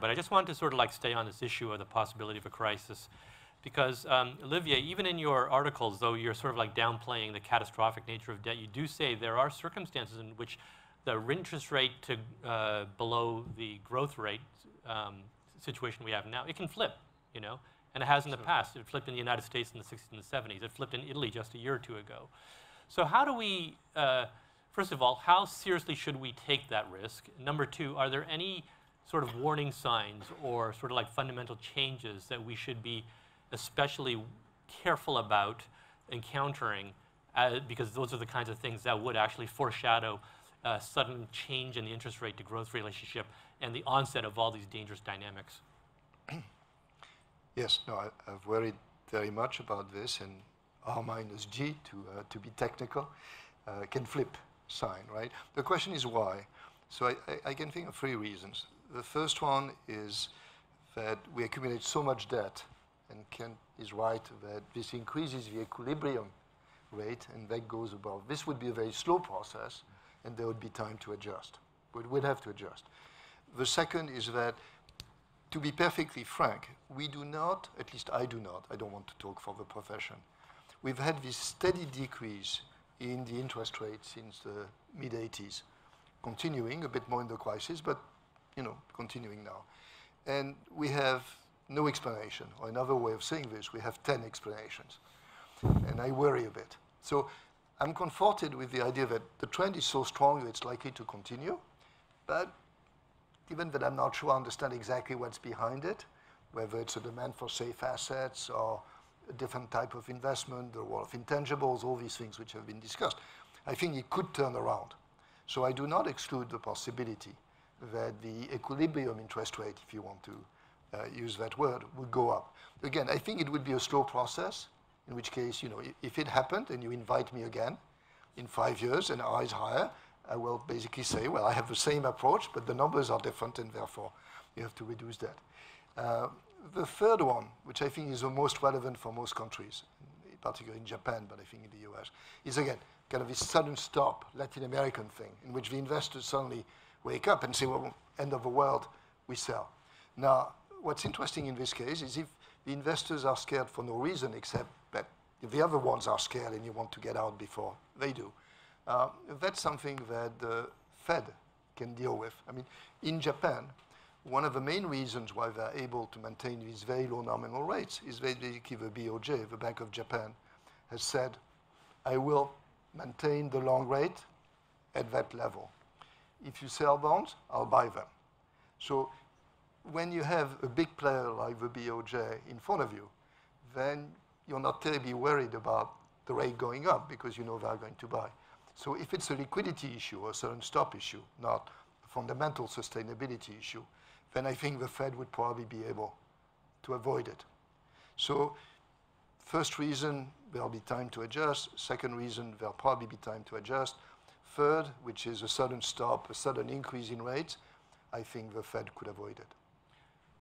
But I just wanted to sort of like stay on this issue of the possibility of a crisis. Because, um, Olivier, even in your articles, though you're sort of like downplaying the catastrophic nature of debt, you do say there are circumstances in which the interest rate to uh, below the growth rate um, situation we have now, it can flip, you know, and it has in the past. It flipped in the United States in the 60s and the 70s. It flipped in Italy just a year or two ago. So how do we, uh, first of all, how seriously should we take that risk? Number two, are there any sort of warning signs or sort of like fundamental changes that we should be especially careful about encountering uh, because those are the kinds of things that would actually foreshadow a sudden change in the interest rate to growth relationship and the onset of all these dangerous dynamics. Yes, no, I, have worried very much about this, and R minus G, to, uh, to be technical, uh, can flip sign, right? The question is why. So I, I, I, can think of three reasons. The first one is that we accumulate so much debt and Kent is right that this increases the equilibrium rate and that goes above. This would be a very slow process and there would be time to adjust. But we'd have to adjust. The second is that, to be perfectly frank, we do not, at least I do not, I don't want to talk for the profession, we've had this steady decrease in the interest rate since the mid-80s, continuing a bit more in the crisis, but you know, continuing now. And we have no explanation. Or another way of saying this, we have 10 explanations. And I worry a bit. So I'm comforted with the idea that the trend is so strong that it's likely to continue. But given that I'm not sure I understand exactly what's behind it, whether it's a demand for safe assets or a different type of investment, the role of intangibles, all these things which have been discussed, I think it could turn around. So I do not exclude the possibility that the equilibrium interest rate, if you want to uh, use that word, would go up. Again, I think it would be a slow process, in which case, you know, if it happened and you invite me again in five years and R is higher, I will basically say, well, I have the same approach, but the numbers are different, and therefore you have to reduce that. Uh, the third one, which I think is the most relevant for most countries, particularly in Japan, but I think in the US, is again kind of this sudden stop Latin American thing, in which the investors suddenly wake up and say, well, end of the world, we sell. Now, what's interesting in this case is if the investors are scared for no reason except that the other ones are scared and you want to get out before they do, uh, that's something that the Fed can deal with. I mean, in Japan, one of the main reasons why they're able to maintain these very low nominal rates is basically the BOJ, the Bank of Japan, has said, I will maintain the long rate at that level. If you sell bonds, I'll buy them. So when you have a big player like the BOJ in front of you, then you're not terribly worried about the rate going up because you know they're going to buy. So if it's a liquidity issue or a sudden stop issue, not a fundamental sustainability issue, then I think the Fed would probably be able to avoid it. So first reason, there'll be time to adjust. Second reason, there'll probably be time to adjust. Third, which is a sudden stop, a sudden increase in rates, I think the Fed could avoid it.